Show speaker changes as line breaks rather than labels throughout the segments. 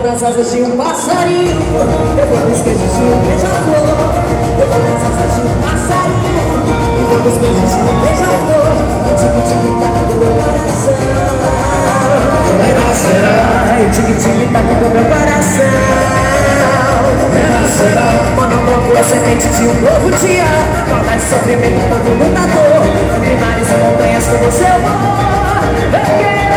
nas asas de um passarinho Eu vou nos beijos de um beija-flor Eu vou nas asas de um passarinho Eu vou nos beijos de um beija-flor Tique-tique-tac do meu coração Renascerá Tique-tique-tac do meu coração Renascerá Monomoco a semente de um novo dia Fala de sofrimento todo lutador Mares e montanhas como seu amor Eu quero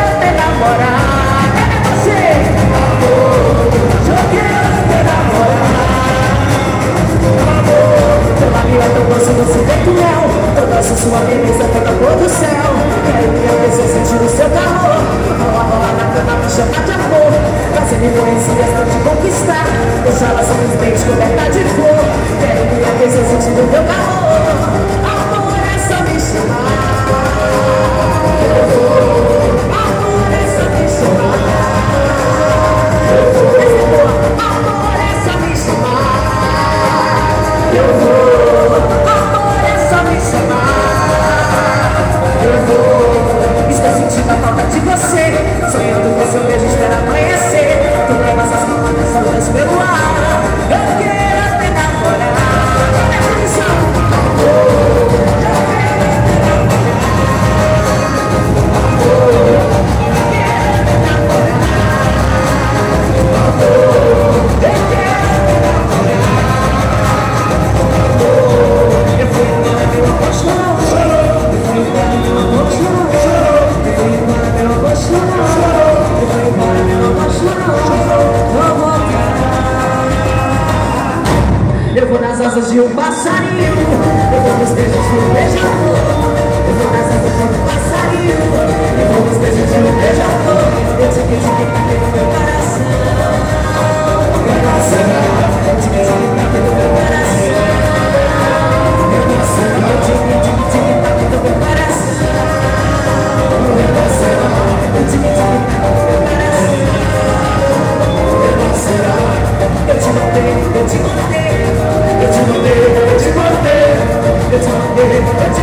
toda cor do céu. Quero minha presença sentir o seu calor. Rola, rola na cama, me chama de amor. Fazendo poesias pra te conquistar. Deixa ela simplesmente coberta de flor. Quero minha presença sentir o teu calor eu